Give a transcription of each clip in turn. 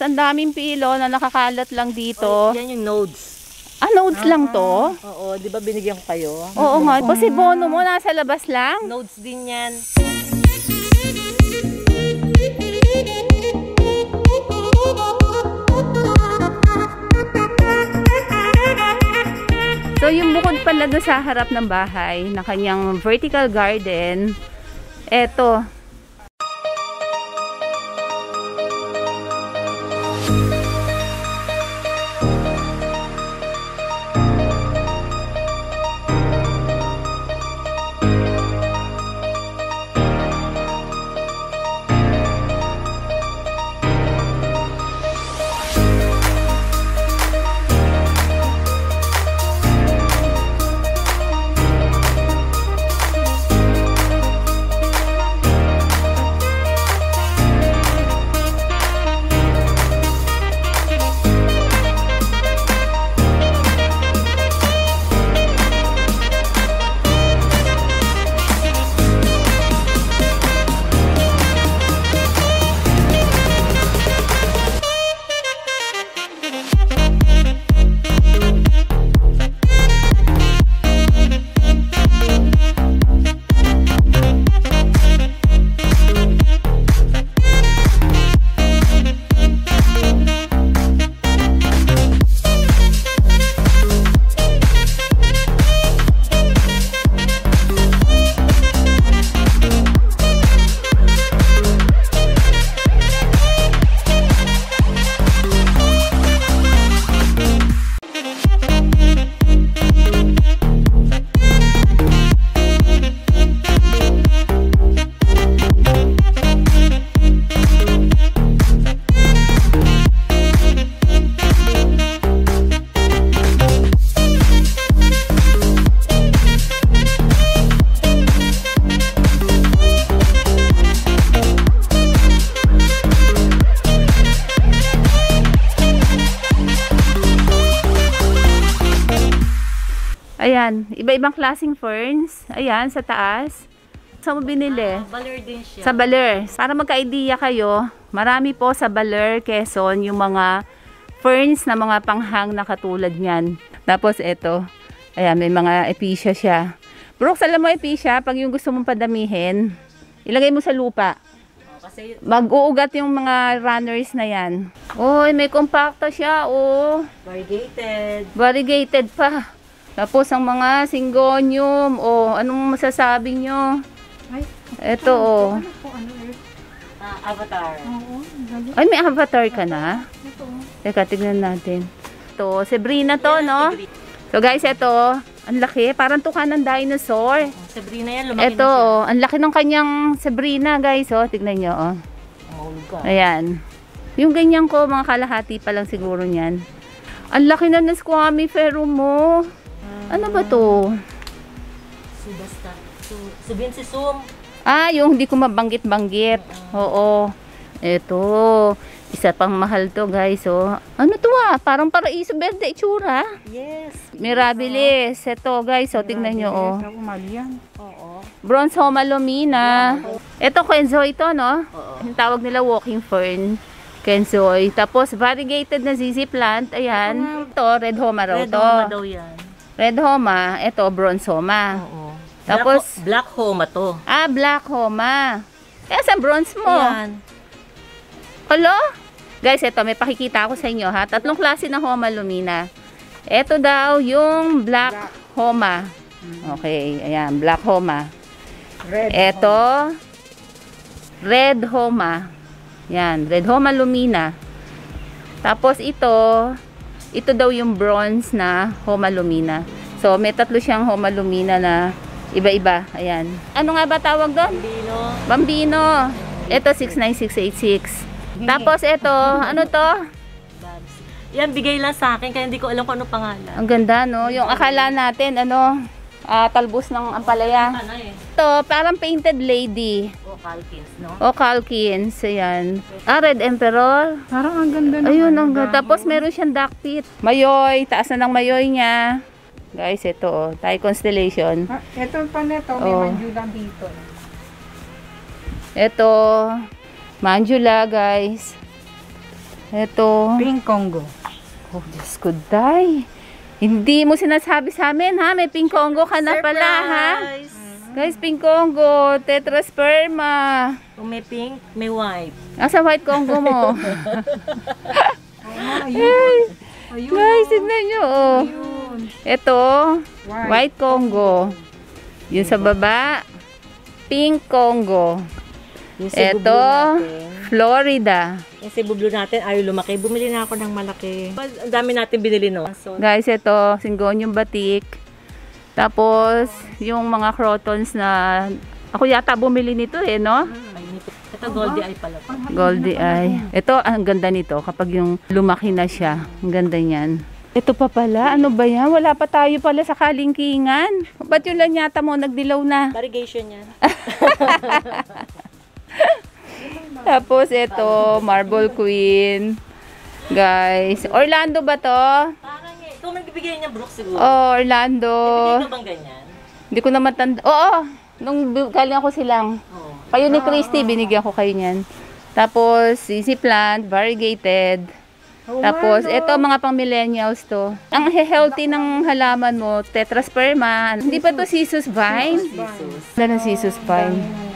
Ang daming pilo na nakakalat lang dito. Yan yung nodes. Ah, nodes lang to? Oo, di ba binigyan ko kayo? Oo nga. O si Bono mo, nasa labas lang? Nodes din yan. So, yung bukod pala sa harap ng bahay, na kanyang vertical garden, eto, Ayan, iba-ibang klaseng ferns. Ayan, sa taas. Saan mo binili? Baler din siya. Sa Baler. Para magka-idea kayo, marami po sa Baler, Quezon, yung mga ferns na mga panghang na katulad niyan. Tapos ito, ayan, may mga episya siya. Brooks, alam mo episya, pag yung gusto mong padamihin, ilagay mo sa lupa. Oh, Mag-uugat yung mga runners na yan. Uy, may compacta siya, oh. variegated. Variegated pa. Tapos ang mga syngonium, oh, anong masasabi nyo? Ay, Ito, oh. ano po, ano eh? Ah, avatar. Oo. Ay, may avatar ka na? Ito. Teka, tignan natin. Ito, Sabrina to, no? So guys, ito, ang laki. Parang tuka ng dinosaur. Oh, Sabrina yan, lumaki Ito, na siya. oh, ang laki ng kanyang Sabrina, guys. Oh, tignan nyo, oh. Ayan. Yung ganyan ko, mga kalahati pa lang siguro niyan. Ang laki na ng squammy ferro mo. Ano ba to? Subasta. Su Subin si Sum. Ah, yung hindi ko mabanggit-banggit. Oo. Ito. Isa pang mahal to, guys. Oh. Ano to ah? Parang paraiso verde itsura. Yes. Mirabilis. Ito, guys. Oh, tingnan nyo, oh. Ito, umali yan. Oo. Bronze Homalomina. Ito, Kenzoy to, no? Oo. Yung tawag nila walking fern. Kenzoy. Tapos, variegated na ZZ plant. Ayan. Ito, red homa raw Red to. Homa daw yan. Red homa. Ito, bronze homa. Oo. Tapos- Black, Black Homa to. Ah, black homa. Kaya sa bronze mo. Yan. Hello? Guys, ito, may pakikita ako sa inyo ha. Tatlong klase ng Homa Lumina. Ito daw yung Black Homa. Okay, ayan, Black Homa. Red. Ito, Red Homa. Yan, Red Homa Lumina. Tapos ito, ito daw yung bronze na Homa Lumina. So, may tatlo siyang Homa Lumina na iba-iba. Ayan. Ano nga ba tawag doon? Bambino. Bambino. Ito 69686. Tapos ito, ano to? Babs. Yan, bigay lang sa akin kaya hindi ko alam kung ano pangalan. Ang ganda no. Yung akala natin ano, ah, talbos ng ampalaya. Ano eh? Ito, parang painted lady. O Calkins, no? O Calkins, ayan. Ah, Red Emperor. Parang ang ganda naman. Ayun, ang ganda. Tapos meron siyang duck pit. Mayoy, taas na ng mayoy niya. Guys, ito oh, Thai Constellation. Ah, ito pa neto, may Oh. manjula dito. Ito, Manjula, guys. Ito. Pink Congo. Oh, Diyos ko, day. Hindi mo sinasabi sa amin, ha? May pink Congo ka na pala, ha? Guys, pink Congo, tetrasperma. Kung may pink, may white. Asa white Congo mo? Ayun. Ay, Ayun. guys, tignan nyo, oh. Ayun. Ito, White. white Congo. Yung sa baba, pink Congo. Ito. Florida. Yung Cebu blue natin, ayaw lumaki. Bumili na ako ng malaki. Ang dami natin binili, no? So, Guys, ito, Singonium batik. Tapos, yung mga crotons na, ako yata bumili nito eh, no? Ito, goldie eye pala. Goldie eye. Ito, ang ganda nito kapag yung lumaki na siya. Ang ganda niyan. Ito pa pala, ano ba yan? Wala pa tayo pala sa kalingkingan. Ba't yung lanyata mo nagdilaw na? Variegation yan. Tapos ito, Marble Queen. Guys, Orlando ba to? Parang eh. Ikaw magbibigay niya, Brooke, siguro. Oh, Orlando. Bibigay ka bang ganyan? Hindi ko na matanda. Oo, nung galing ako silang. Oo. Kayo ni Christy, binigyan ko kayo niyan. Tapos, easy plant, variegated. Tapos, ito mga pang millennials to. Ang he- healthy ng halaman mo, tetrasperma. Hindi pa to sisus vine? Wala ng sisus vine.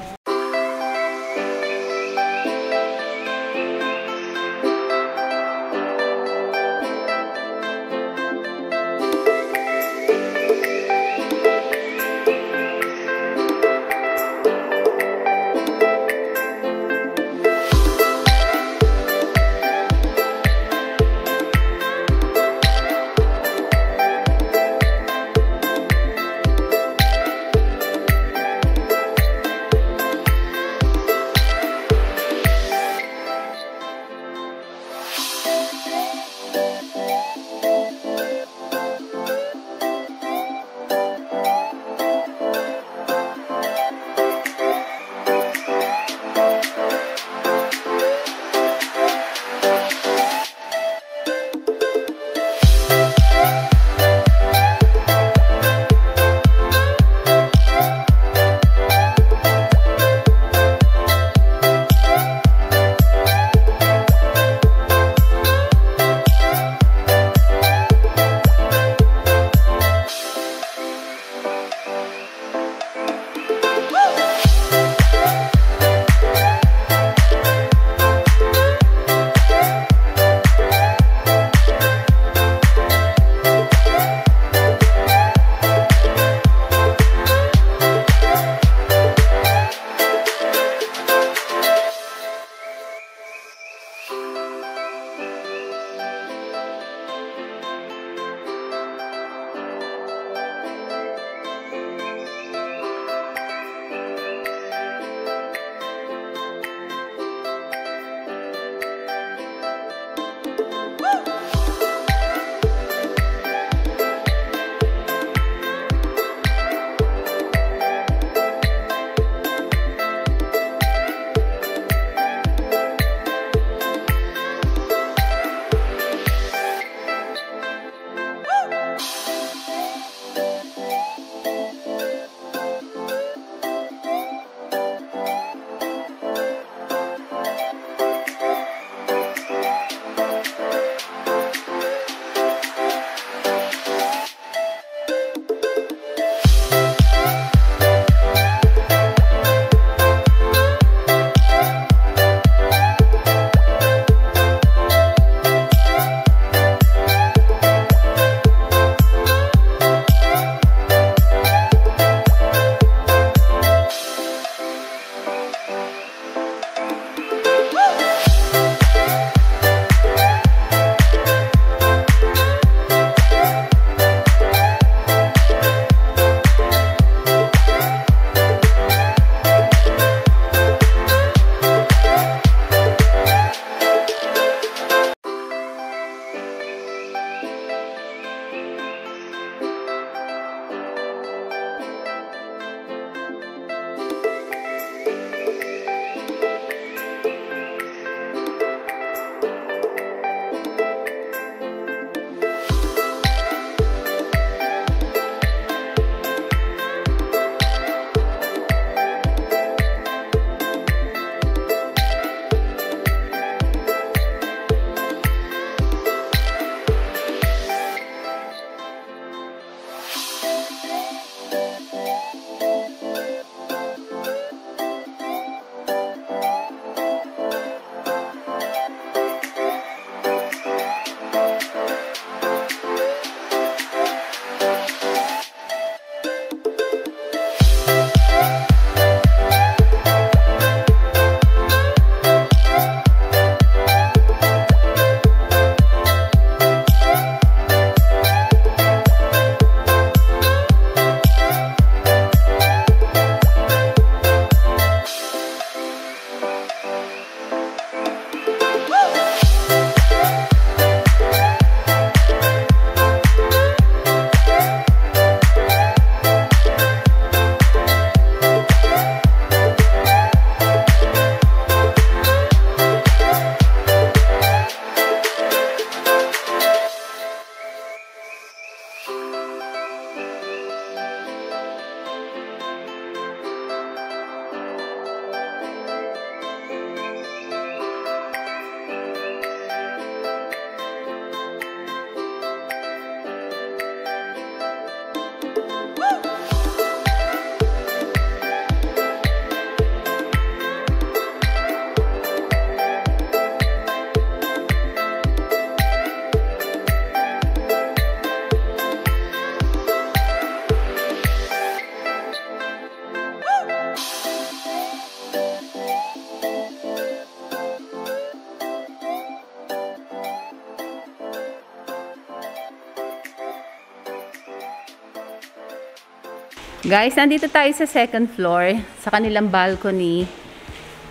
Guys, nandito tayo sa second floor, sa kanilang balcony.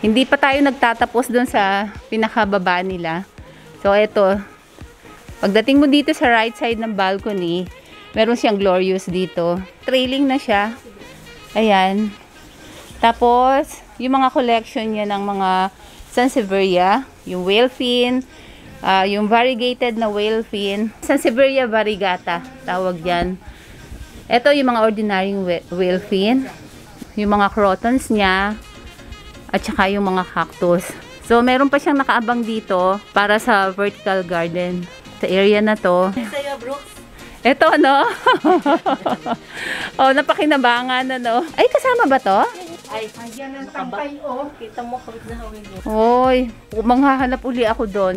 Hindi pa tayo nagtatapos doon sa pinakababa nila. So, eto. Pagdating mo dito sa right side ng balcony, meron siyang glorious dito. Trailing na siya. Ayan. Tapos, yung mga collection niya ng mga Sansevieria, yung whale fin, ah, yung variegated na whale fin, Sansevieria variegata, tawag yan. Ito yung mga ordinaryong whe- whale fin, yung mga crotons niya, at saka yung mga cactus. So, meron pa siyang nakaabang dito para sa vertical garden. Sa area na to. Sa'yo, Brooks. Ito, no? oh, napakinabangan, ano? Ay, kasama ba to? Ay, Ayan ang tampay, oh. kita mo kawit na hawin mo. Hoy, manghahanap uli ako doon.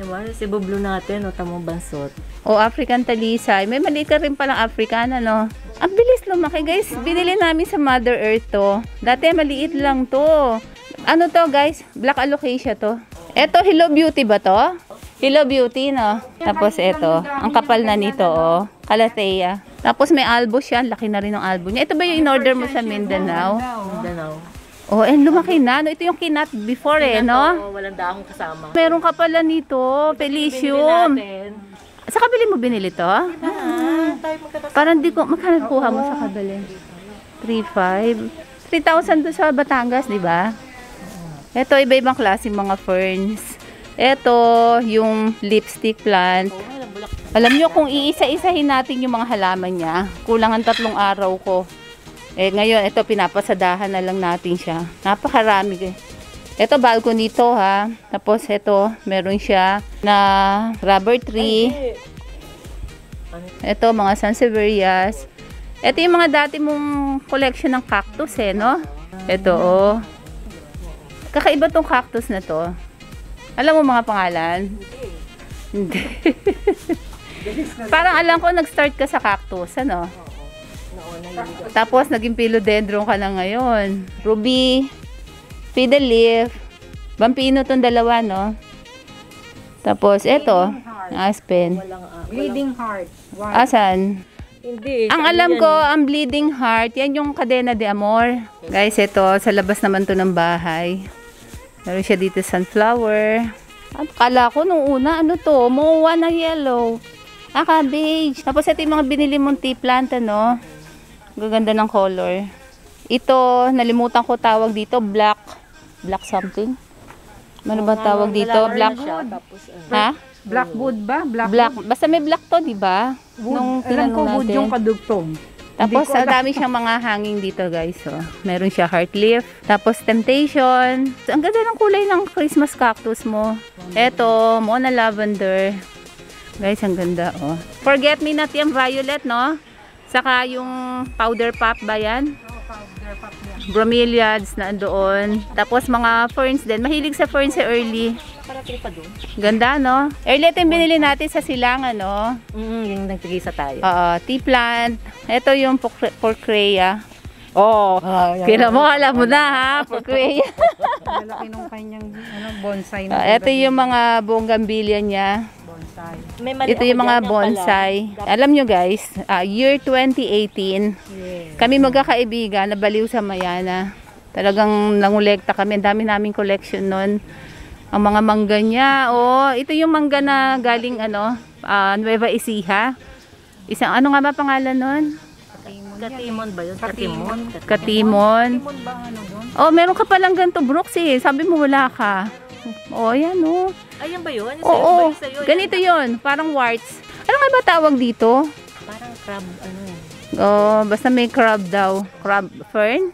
Diba? Si Bublo natin, o tamong bansot. O African talisay. May maliit ka rin palang African, ano? Ang bilis lumaki, guys. Binili namin sa Mother Earth to. Dati maliit lang to. Ano to, guys? Black alocasia to. Eto, Hello Beauty ba to? Hello Beauty, no? Tapos eto, ang kapal na nito, oh. Calathea. Tapos may albo siya. Laki na rin ng albo niya. Ito ba yung in-order mo sa Mindanao? Oh, and lumaki na. No? Ito yung kinat before, eh, no? Oo, walang daong kasama. Meron ka pala nito, natin. Sa kabili mo binili to? Ah, tayo magkakasama. Parang di ko, magkano kuha mo sa kabili? 3,500. 3,000 doon sa Batangas, di ba? Ito, iba-ibang klase mga ferns. Ito, yung lipstick plant. Alam nyo, kung iisa-isahin natin yung mga halaman niya, kulangan tatlong araw ko. Eh, ngayon, ito, pinapasadahan na lang natin siya. Napakarami. eh. Ito, balcony to, ha. Tapos, ito, meron siya na rubber tree. Ito, mga Sansevierias. Ito yung mga dati mong collection ng cactus, eh, no? Ito, oh. Kakaiba tong cactus na to. Alam mo mga pangalan? Hindi. Parang alam ko, nag-start ka sa cactus, ano? Yun. Tapos, naging philodendron ka na ngayon. Ruby, fiddle leaf, vampino tong dalawa, no? Tapos, eto, aspen. Walang ah, Bleeding heart. One. Asan? Hindi. Ang alam ko, yan, ang bleeding heart, yan yung cadena de amor. Guys, ito, sa labas naman to ng bahay. Meron siya dito sunflower. At kala ko nung una, ano to, mowa na yellow. Ah, cabbage. Tapos ito yung mga binili mong tea plant, ano. Gaganda ng color. Ito, nalimutan ko tawag dito, black. Black something. Ano ba tawag dito? Black. ano, Ha? Blackwood ba? Black, Black. Basta may black to, di ba? Nung Alam ko wood natin. yung kadugtong. Tapos, ang dami siyang mga hanging dito, guys. So, meron siya heart leaf. Tapos, temptation. So, ang ganda ng kulay ng Christmas cactus mo. Eto, Mona Lavender. Guys, ang ganda, oh. Forget me not yung violet, no? Saka yung powder pop ba yan? Bromeliads na andoon. Tapos, mga ferns din. Mahilig sa ferns si Early. parating pa doon. Ganda, no? Early, ito yung binili natin sa silangan, no? Mm, yung nagtigisa tayo. Oo, tea plant. Ito yung porc- porcrea. Oh, Ah, yan. kila mo, alam mo na ha, porcrea. Malaki nung kanyang ano, bonsai na. Ito yung mga bonggambilya niya. Bonsai. May mali Ito yung mga yung pala. bonsai. Alam nyo guys, ah, year 2018, Yeah. kami magkakaibigan, nabaliw sa Mayana. Talagang nangulekta kami. Ang dami naming collection nun. Ang mga mangga niya. Oh, ito yung mangga na galing ano, ah, Nueva Ecija. Isang, ano nga ba pangalan nun? Katimon ba yun? Katimon. Katimon. Katimon. Timon ba ano doon? Oh, meron ka palang ganito, Brooks eh. Sabi mo wala ka. Oh, yan oh. Ayan ba yun? Yung Oo, sa'yo, balik sa'yo, ganito yan. yon Parang warts. Ano nga ba tawag dito? Parang crab, ano yun. Oh, basta may crab daw. Crab fern.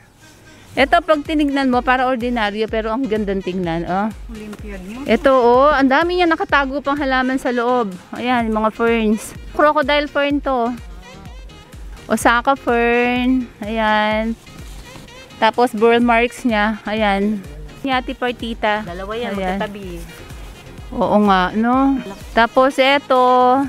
Ito, pag tinignan mo, para ordinaryo, pero ang gandang tingnan. Oh. Olympiad mo. Ito, oh, ang dami niya nakatago pang halaman sa loob. Ayan, mga ferns. Crocodile fern to. Osaka fern. Ayan. Tapos, burl marks niya. Ayan. Yati partita. Dalawa yan, Ayan. magkatabi. Oo nga, no? Tapos, eto.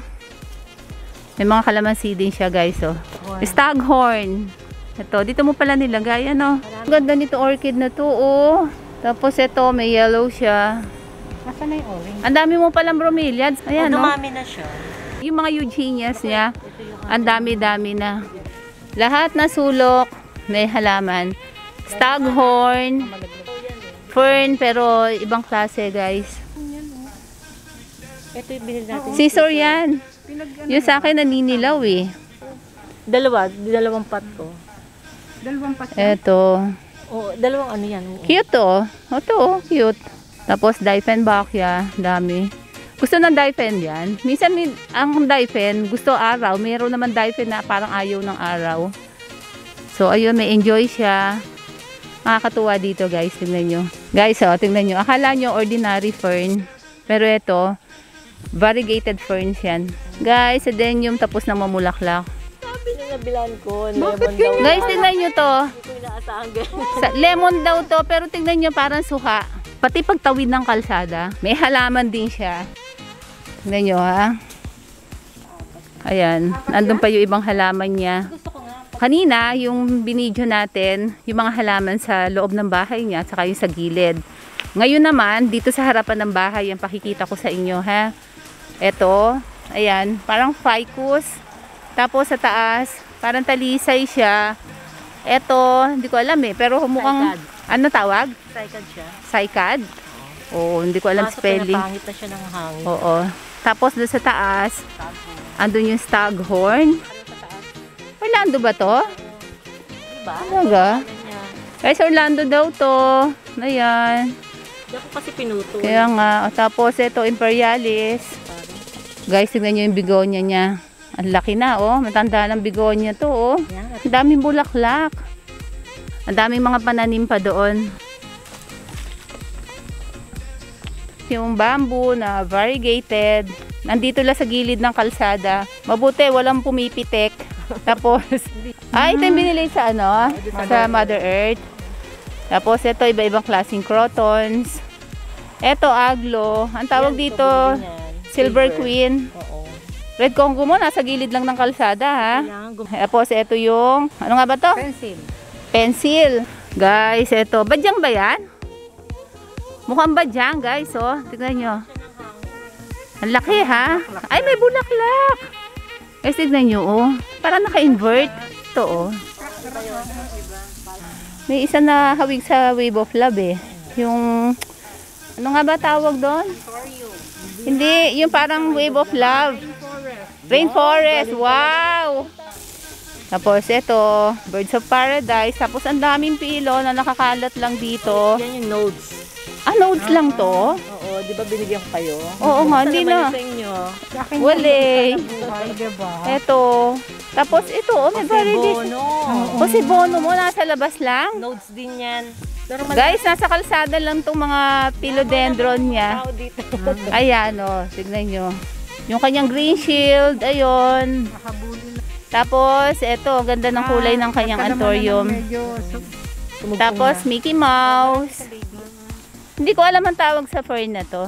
May mga kalamansi din siya, guys, oh. Staghorn. Ito, dito mo pala nilagay, ano? Ang ganda nito orchid na to, oh. Tapos, ito, may yellow siya. Nasaan na yung orange? Ang dami mo palang bromeliads. Ayan, oh, no? dumami na siya. Yung mga eugenias niya, ang dami-dami na. Lahat na sulok, may halaman. Staghorn, fern, pero ibang klase guys. Ito yung binili natin. Scissor yan. Yung sa akin naninilaw eh. Dalawa, dalawang pot ko. dalawang pat Eto. Oh, dalawang ano yan. oo. Cute oh. Ito oh, cute. Tapos Diefenbachia, dami. Gusto ng Diefen yan. Minsan min- ang Diefen, gusto araw. Meron naman Diefen na parang ayaw ng araw. So ayun, may enjoy siya. Nakakatuwa dito guys, tingnan nyo. Guys, oh, tingnan nyo. Akala nyo ordinary fern. Pero ito, variegated ferns yan. Guys, adenyum tapos na mamulaklak. Sabi nung nabilan ko, lemon daw. Guys, tingnan nyo to. Sa, lemon daw to, pero tingnan nyo parang suha. Pati pagtawid ng kalsada, may halaman din siya. Tingnan nyo ha. Ayan, nandun pa yung ibang halaman niya. Gusto. Kanina, yung binidyo natin, yung mga halaman sa loob ng bahay niya, saka yung sa gilid. Ngayon naman, dito sa harapan ng bahay, yung pakikita ko sa inyo ha. Ito, ayan, parang ficus. Tapos sa taas, parang talisay siya. Ito, hindi ko alam eh, pero mukhang, Cycad. ano tawag? Cycad siya. Cycad? Oo, hindi ko alam Kaso spelling. pinapangit na siya ng hangin. Oo. Tapos doon sa taas, andun yung staghorn. Orlando ba to? Diba? Talaga? Ganyan. Guys, Orlando daw to. Ayan. Hindi ako kasi pinuto. Kaya nga. O, Tapos ito, Imperialis. Guys, tignan nyo yung bigonya niya. Ang laki na, oh. Matanda ng bigonya to, oh. Yan. Ang daming bulaklak. Ang daming mga pananim pa doon. Yung bamboo na variegated. Nandito lang sa gilid ng kalsada. Mabuti, walang pumipitek. Tapos, ah, ito yung binili sa ano? Sa Mother Earth. Tapos, ito iba-ibang klaseng crotons. Ito, aglo. Ang tawag Yan, dito, niyan. Silver Queen. Oo. Red Congo mo, nasa gilid lang ng kalsada, ha? Tapos, ito yung, ano nga ba to? pencil. Pencil. Guys, ito. Badyang ba yan? Mukhang badyang, guys, oh. Tignan nyo. Ang laki, ha? Ay, may bulaklak. Guys, tignan nyo, oh. Parang naka-invert. Ito, oh. May isa na hawig sa Wave of Love, eh. Yung, ano nga ba tawag doon? Hindi, yung parang Wave of Love. Rainforest. Wow! Tapos ito, Birds of Paradise. Tapos ang daming pilo na nakakalat lang dito. Yan yung nodes. Ah, nodes lang to? Oo, di ba binigyan ko kayo? Oo nga, hindi na. sa inyo. Sa akin buhay, diba? Ito. Tapos ito, oh, may variety. bono. O si Bono mo, nasa labas lang. Nodes din yan. Normal Guys, nasa kalsada lang tong mga philodendron niya. Ayan, oh, tignan nyo. Yung kanyang green shield, ayun. Tapos, ito, ang ganda ng kulay ng Ah, kanyang anthurium. Tapos. Mickey Mouse. Hindi ko alam ang tawag sa fern na to.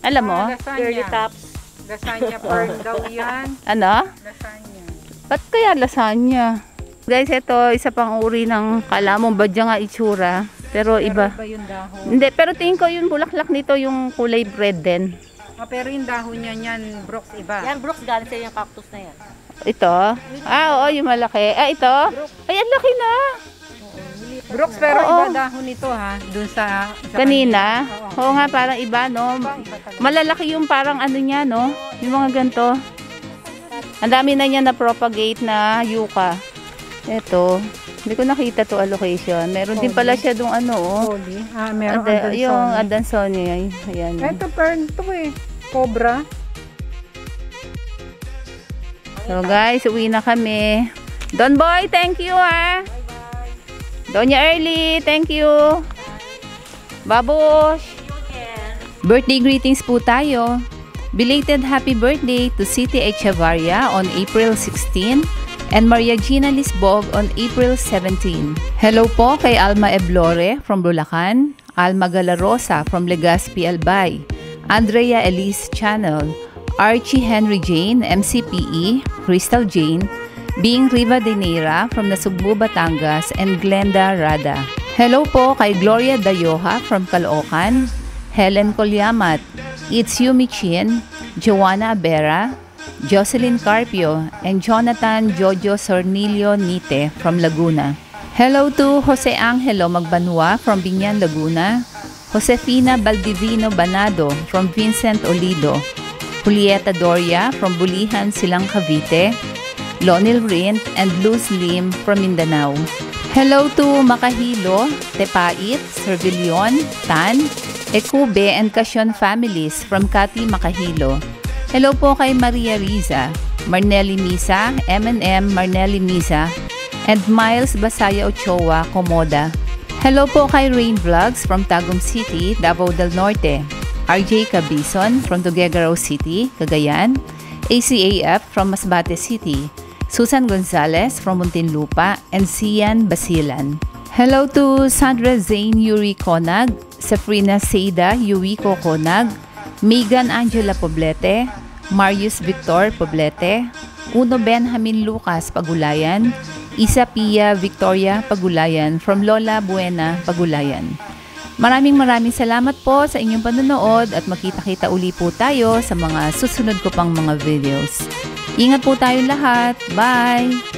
Alam mo? ah, lasagna. tops. Lasagna fern daw yan. Ano? Lasagna. Ba't kaya lasagna? Guys, ito, isa pang uri ng kalamong badya nga itsura. Pero Pero iba. iba yung dahon. Hindi, pero tingin ko yung bulaklak nito yung kulay red din. Ah, pero yung dahon niya yan, Brooks, iba. Yan, Brooks, galing sa yung cactus na yan. Ito. Ah, oo, yung malaki. Ah, ito. Ay, ang laki na. Brooks, pero Oo. iba dahon nito ha. Dun sa, sa Kanina. Oo. Nga, parang iba, no? Malalaki yung parang ano niya, no? Yung mga ganito. Ang dami na niya na-propagate na yuka. Ito. Hindi ko nakita to allocation. Meron din pala siya dong ano, oh. Holy. Ah, meron Ada, Anderson. yung Adansonia. Ayan. Ito, fern to eh. Cobra. So guys, uwi na kami. Don Boy, thank you ah. Donya Early, thank you. Babush. Birthday greetings po tayo. Belated happy birthday to City Echevarria on April 16 and Maria Gina Lisbog on April 17. Hello po kay Alma Eblore from Bulacan, Alma Galarosa from Legazpi Albay, Andrea Elise Channel, Archie Henry Jane, MCPE, Crystal Jane, Bing Riva de Neira from Nasugbu, Batangas, and Glenda Rada. Hello po kay Gloria Dayoha from Caloocan, Helen Colyamat, It's Yumi Chin, Joanna Abera, Jocelyn Carpio, and Jonathan Jojo Sornilio Nite from Laguna. Hello to Jose Angelo Magbanua from Binyan, Laguna. Josefina Baldivino Banado from Vincent Olido. Julieta Doria from Bulihan, Silang Cavite. Lonil Rint and Luz Lim from Mindanao. Hello to Makahilo, Tepait, Servillon, Tan, Ekube and Casyon families from Kati Makahilo. Hello po kay Maria Riza, Marnelli Misa, M&M Marnelli Misa, and Miles Basaya Ochoa, Komoda. Hello po kay Rain Vlogs from Tagum City, Davao del Norte. RJ Cabison from Tuguegarao City, Cagayan. ACAF from Masbate City. Susan Gonzalez from Muntinlupa and Sian Basilan. Hello to Sandra Zane Yuri Konag, Safrina Seida Yuiko Konag, Megan Angela Poblete, Marius Victor Poblete, Uno Benjamin Lucas Pagulayan, Isa Pia Victoria Pagulayan from Lola Buena Pagulayan. Maraming maraming salamat po sa inyong panonood at makita-kita uli po tayo sa mga susunod ko pang mga videos. Ingat po tayo lahat. Bye!